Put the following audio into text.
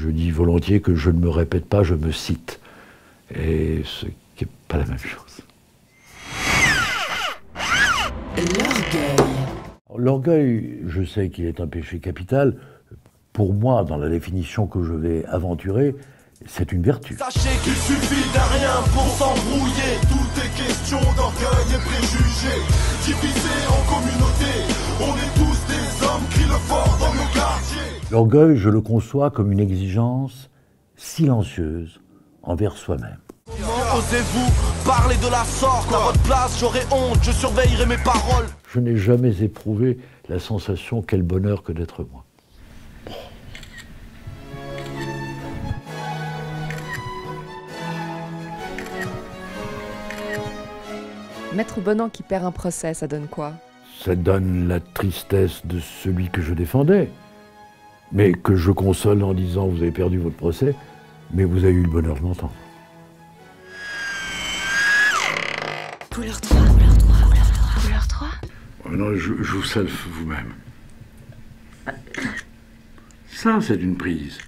Je dis volontiers que je ne me répète pas, je me cite. Et ce qui n'est pas la même chose. L'orgueil. L'orgueil, je sais qu'il est un péché capital. Pour moi, dans la définition que je vais aventurer, c'est une vertu. Sachez qu'il suffit d'un rien pour s'embrouiller. Tout est question d'orgueil et préjugés. L'orgueil, je le conçois comme une exigence silencieuse envers soi-même. Comment osez-vous parler de la sorte À votre place, j'aurais honte, je surveillerai mes paroles. Je n'ai jamais éprouvé la sensation quel bonheur que d'être moi. Maître Bonan qui perd un procès, ça donne quoi? Ça donne la tristesse de celui que je défendais, mais que je console en disant vous avez perdu votre procès, mais vous avez eu le bonheur de m'entendre. Couleur 3, couleur 3, couleur 3. Couleur 3 Oh non, je, je vous self vous-même. Ça, c'est une prise.